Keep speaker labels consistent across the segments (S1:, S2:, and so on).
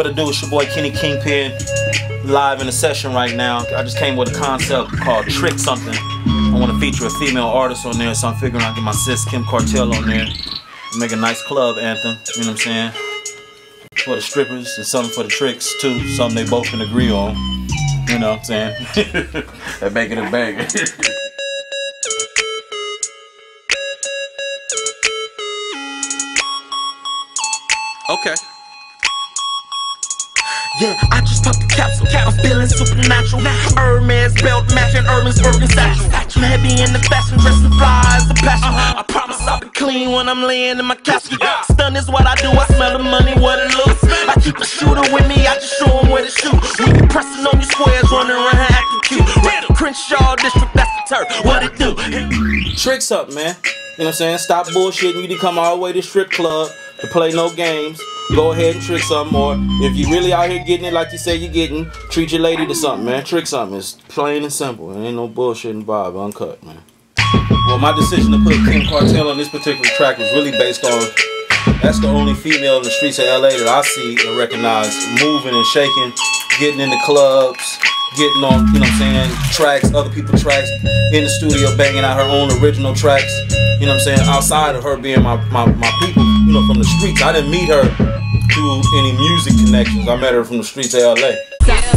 S1: What it do? It's your boy Kenny Kingpin live in a session right now. I just came with a concept called Trick Something. I want to feature a female artist on there, so I'm figuring I'll get my sis Kym Cartel on there. Make a nice club anthem, you know what I'm saying? For the strippers and something for the tricks too, something they both can agree on. You know what I'm saying? that making it bang.
S2: Okay.
S3: Yeah, I just popped the capsule. I'm feeling supernatural. Hermes belt matching Hermes Birkin satchel. I'm heavy in the fashion, dressing fly as a passion. I promise I'll be clean when I'm laying in my casket. Stun is what I do. I smell the money, what it looks. I keep a shooter with me. I just show 'em where to shoot. We be pressing on your squares, running around acting cute. Right, Crenshaw district, that's the turf. What it do?
S1: Tricks up, man. You know what I'm saying? Stop bullshitting. You to come all the way to strip club to play no games. Go ahead and trick something more. If you really out here getting it like you say you're getting, treat your lady to something, man. Trick something. It's plain and simple. There ain't no bullshit involved. Uncut, man. Well, my decision to put Kym Cartel on this particular track was really based on that's the only female in the streets of LA that I see and recognize moving and shaking, getting in the clubs, getting on, you know what I'm saying, tracks, other people's tracks, in the studio banging out her own original tracks. You know what I'm saying? Outside of her being my, my, my people, you know, from the streets. I didn't meet her through any music connections. I met her from the streets of LA.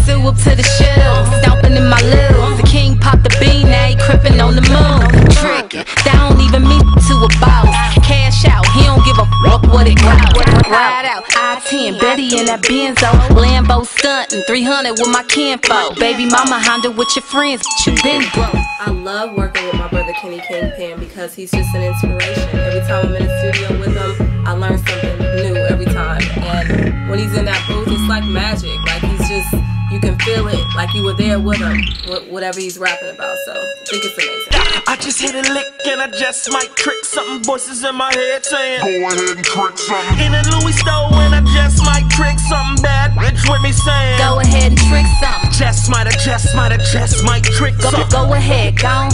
S4: Flew up to the shells, stomping in my little. The king popped the bean, now he crippin' on the moon. Trickin', that don't even mean to a boss. Cash out, he don't give a fuck what it got. Ride out, I-10, Betty in that Benzo. Lambo stuntin', 300 with my kinfolk. Baby mama Honda with your friends, but you been broke.
S5: I love working with my brother Kenny Kingpin because he's just an inspiration. Every time I'm in the studio with him, I learn something new every time. And when he's in that booth, it's like magic. Like he's just, you can feel it, like you were there with him, whatever he's rapping about. So I think it's amazing.
S3: I just hit a lick and I just might trick something. Voices in my head saying, Go ahead and trick something. In a Louis store and I just might trick something bad. Bitch with me saying,
S4: Go ahead and trick something.
S3: Just might, I just might, I just might trick
S4: Go,
S3: something.
S4: go ahead, go on